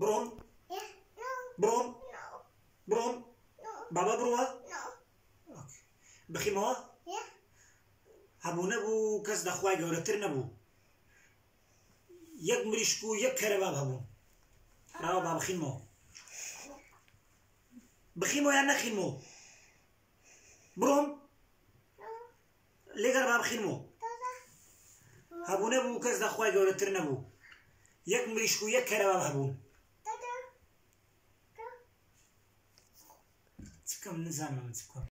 بڕۆن بڕۆن بڕۆن بابا بڕوە بخیمەوە هەبوو نەبوو کەس دەخوای گەورەتر نەبوو یەک مریشک و یەک کەرەباب هەبوو راوە با بخینمەوە بخیمەوە یان نەخینمەوە بڕۆم لێگەر با بخینمەوە هەبوو نەبوو کەس دەخوای گەورەتر نەبوو یەک مریشک و یەک کەرەباب هەبوو 咱们怎么去过？